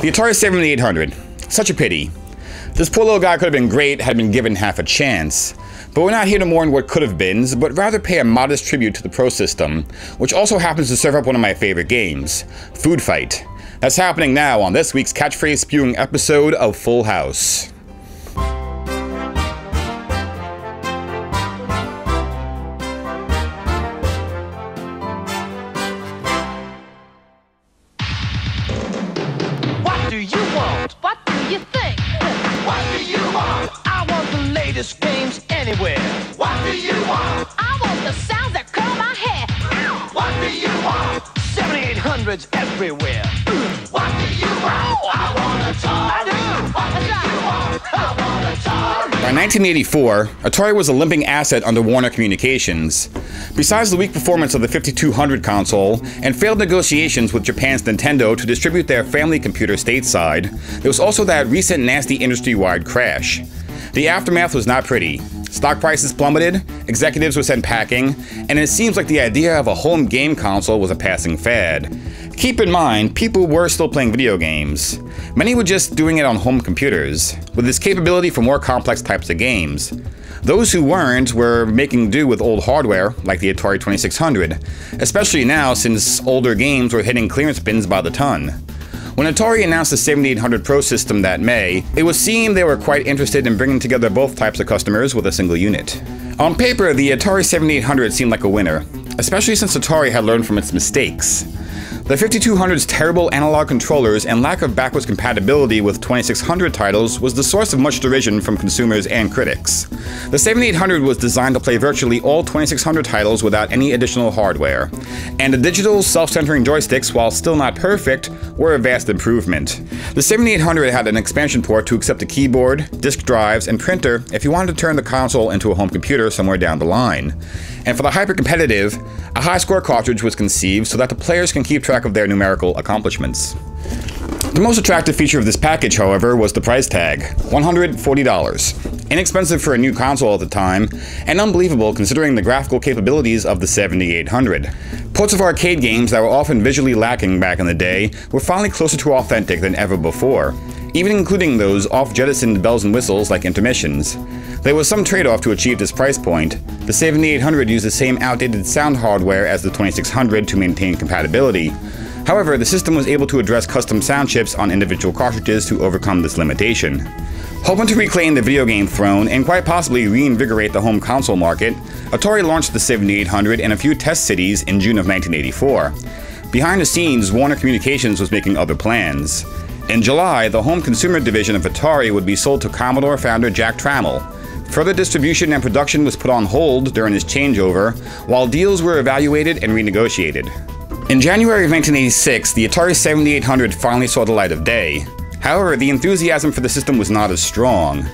The Atari 7800. Such a pity. This poor little guy could have been great had been given half a chance. But we're not here to mourn what could have been, but rather pay a modest tribute to the Pro System, which also happens to serve up one of my favorite games, Food Fight. That's happening now on this week's catchphrase spewing episode of Full House. The games anywhere. What do you want? I want the sounds that curl my hair. What do you want? 7800s everywhere. What do you want? Oh, I want a Atari. I do. What do you want? I want a Atari. By 1984, Atari was a limping asset under Warner Communications. Besides the weak performance of the 5200 console and failed negotiations with Japan's Nintendo to distribute their family computer stateside, there was also that recent nasty industry-wide crash. The aftermath was not pretty. Stock prices plummeted, executives were sent packing, and it seems like the idea of a home game console was a passing fad. Keep in mind, people were still playing video games. Many were just doing it on home computers, with its capability for more complex types of games. Those who weren't were making do with old hardware, like the Atari 2600, especially now since older games were hitting clearance bins by the ton. When Atari announced the 7800 Pro system that May, it would seem they were quite interested in bringing together both types of customers with a single unit. On paper, the Atari 7800 seemed like a winner, especially since Atari had learned from its mistakes. The 5200's terrible analog controllers and lack of backwards compatibility with 2600 titles was the source of much derision from consumers and critics. The 7800 was designed to play virtually all 2600 titles without any additional hardware, and the digital self-centering joysticks, while still not perfect, were a vast improvement. The 7800 had an expansion port to accept a keyboard, disk drives, and printer if you wanted to turn the console into a home computer somewhere down the line. And for the hyper-competitive, a high-score cartridge was conceived so that the players can keep track of their numerical accomplishments. The most attractive feature of this package, however, was the price tag $140. Inexpensive for a new console at the time, and unbelievable considering the graphical capabilities of the 7800. Ports of arcade games that were often visually lacking back in the day were finally closer to authentic than ever before, even including those off jettisoned bells and whistles like intermissions. There was some trade off to achieve this price point. The 7800 used the same outdated sound hardware as the 2600 to maintain compatibility. However, the system was able to address custom sound chips on individual cartridges to overcome this limitation. Hoping to reclaim the video game throne and quite possibly reinvigorate the home console market, Atari launched the 7800 in a few test cities in June of 1984. Behind the scenes, Warner Communications was making other plans. In July, the home consumer division of Atari would be sold to Commodore founder Jack Tramiel. Further distribution and production was put on hold during his changeover, while deals were evaluated and renegotiated. In January of 1986, the Atari 7800 finally saw the light of day. However, the enthusiasm for the system was not as strong.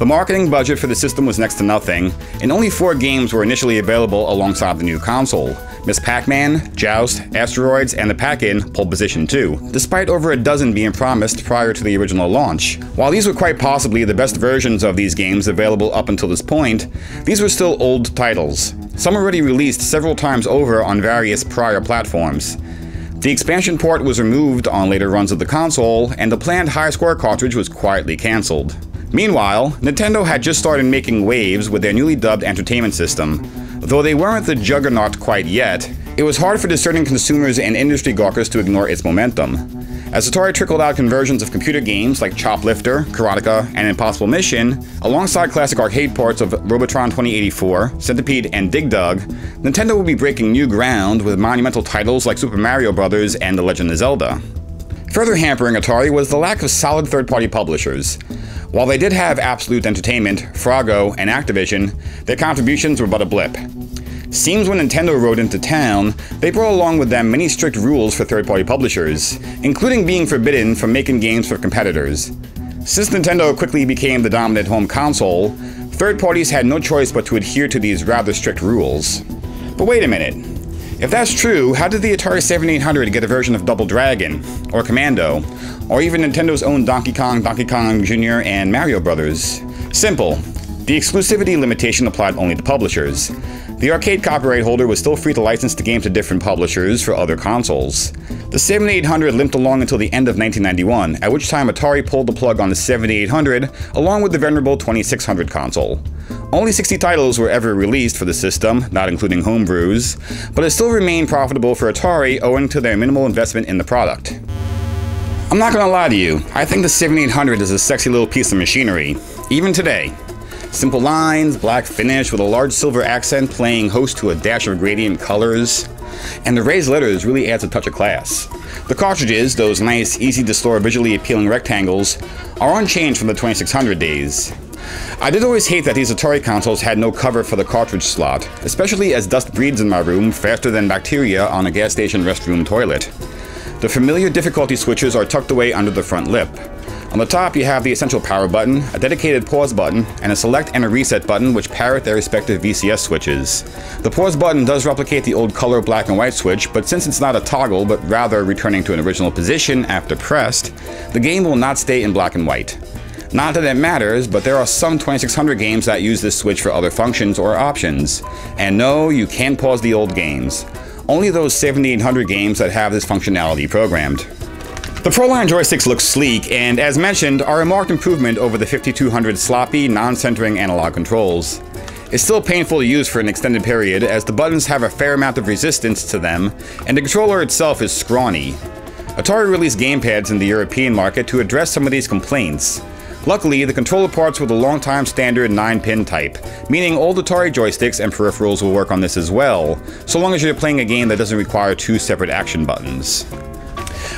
The marketing budget for the system was next to nothing, and only four games were initially available alongside the new console Miss Pac Man, Joust, Asteroids, and the pack in Pole Position 2, despite over a dozen being promised prior to the original launch. While these were quite possibly the best versions of these games available up until this point, these were still old titles, some already released several times over on various prior platforms. The expansion port was removed on later runs of the console, and the planned high score cartridge was quietly cancelled. Meanwhile, Nintendo had just started making waves with their newly dubbed entertainment system. Though they weren't the juggernaut quite yet, it was hard for discerning consumers and industry gawkers to ignore its momentum. As Atari trickled out conversions of computer games like Choplifter, Karateka, and Impossible Mission, alongside classic arcade ports of Robotron 2084, Centipede, and Dig Dug, Nintendo would be breaking new ground with monumental titles like Super Mario Bros. and The Legend of Zelda. Further hampering Atari was the lack of solid third-party publishers. While they did have Absolute Entertainment, Froggo, and Activision, their contributions were but a blip. Seems when Nintendo rode into town, they brought along with them many strict rules for third-party publishers, including being forbidden from making games for competitors. Since Nintendo quickly became the dominant home console, third parties had no choice but to adhere to these rather strict rules. But wait a minute. If that's true, how did the Atari 7800 get a version of Double Dragon, or Commando, or even Nintendo's own Donkey Kong, Donkey Kong Jr., and Mario Brothers? Simple. The exclusivity limitation applied only to publishers. The arcade copyright holder was still free to license the game to different publishers for other consoles. The 7800 limped along until the end of 1991, at which time Atari pulled the plug on the 7800 along with the venerable 2600 console. Only 60 titles were ever released for the system, not including homebrews, but it still remained profitable for Atari owing to their minimal investment in the product. I'm not gonna lie to you, I think the 7800 is a sexy little piece of machinery, even today. Simple lines, black finish with a large silver accent playing host to a dash of gradient colors, and the raised letters really adds a touch of class. The cartridges, those nice, easy to store, visually appealing rectangles, are unchanged from the 2600 days. I did always hate that these Atari consoles had no cover for the cartridge slot, especially as dust breeds in my room faster than bacteria on a gas station restroom toilet. The familiar difficulty switches are tucked away under the front lip. On the top, you have the essential power button, a dedicated pause button, and a select and a reset button which parrot their respective VCS switches. The pause button does replicate the old color black and white switch, but since it's not a toggle but rather returning to an original position after pressed, the game will not stay in black and white. Not that it matters, but there are some 2600 games that use this switch for other functions or options. And no, you can't pause the old games. Only those 7800 games that have this functionality programmed. The Proline joysticks look sleek and, as mentioned, are a marked improvement over the 5200 sloppy, non-centering analog controls. It's still painful to use for an extended period as the buttons have a fair amount of resistance to them, and the controller itself is scrawny. Atari released gamepads in the European market to address some of these complaints. Luckily, the controller parts were the long-time standard 9-pin type, meaning old Atari joysticks and peripherals will work on this as well, so long as you're playing a game that doesn't require two separate action buttons.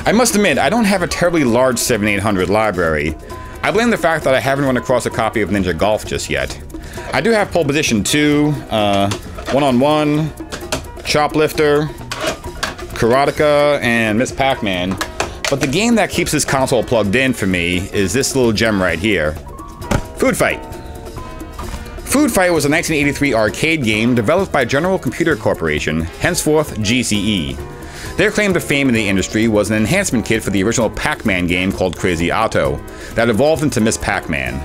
I must admit, I don't have a terribly large 7800 library. I blame the fact that I haven't run across a copy of Ninja Golf just yet. I do have Pole Position 2, uh, One on One, Choplifter, Karateka, and Miss Pac-Man. But the game that keeps this console plugged in for me is this little gem right here. Food Fight. Food Fight was a 1983 arcade game developed by General Computer Corporation, henceforth GCC. Their claim to fame in the industry was an enhancement kit for the original Pac-Man game called Crazy Otto, that evolved into Miss Pac-Man.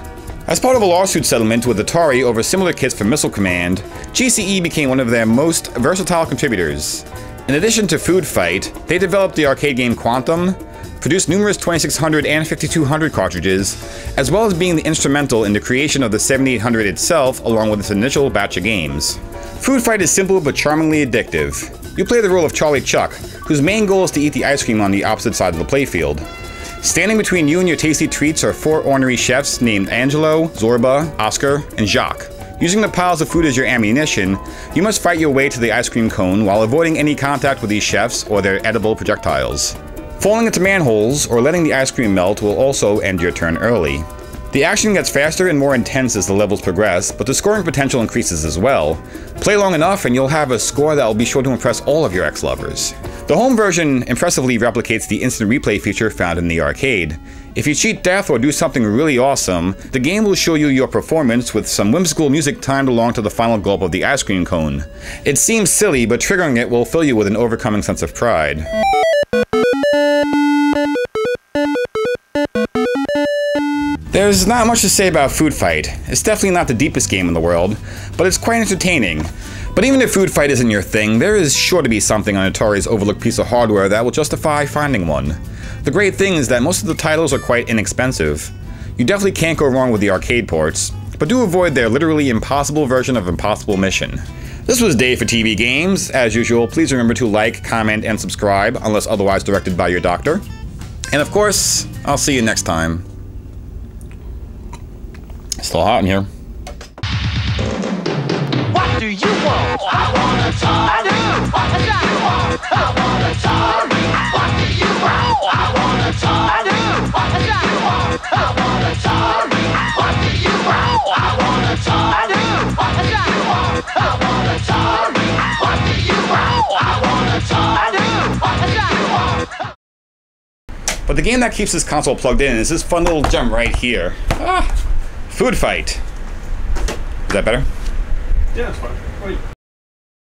As part of a lawsuit settlement with Atari over similar kits for Missile Command, GCC became one of their most versatile contributors. In addition to Food Fight, they developed the arcade game Quantum, produced numerous 2600 and 5200 cartridges, as well as being the instrumental in the creation of the 7800 itself along with its initial batch of games. Food Fight is simple but charmingly addictive. You play the role of Charlie Chuck, whose main goal is to eat the ice cream on the opposite side of the playfield. Standing between you and your tasty treats are four ornery chefs named Angelo, Zorba, Oscar, and Jacques. Using the piles of food as your ammunition, you must fight your way to the ice cream cone while avoiding any contact with these chefs or their edible projectiles. Falling into manholes or letting the ice cream melt will also end your turn early. The action gets faster and more intense as the levels progress, but the scoring potential increases as well. Play long enough and you'll have a score that will be sure to impress all of your ex-lovers. The home version impressively replicates the instant replay feature found in the arcade. If you cheat death or do something really awesome, the game will show you your performance with some whimsical music timed along to the final gulp of the ice cream cone. It seems silly, but triggering it will fill you with an overcoming sense of pride. There's not much to say about Food Fight. It's definitely not the deepest game in the world, but it's quite entertaining. But even if Food Fight isn't your thing, there is sure to be something on Atari's overlooked piece of hardware that will justify finding one. The great thing is that most of the titles are quite inexpensive. You definitely can't go wrong with the arcade ports, but do avoid their literally impossible version of Impossible Mission. This was Dave for TV Games. As usual, please remember to like, comment, and subscribe unless otherwise directed by your doctor. And of course, I'll see you next time. It's Still hot in here. What do you want? I want do. What do you want? I want want? I want a Atari. I do. What do you want the game that keeps this console plugged in is this fun little gem right here. Ah, Food Fight. Is that better? Yeah, it's fine.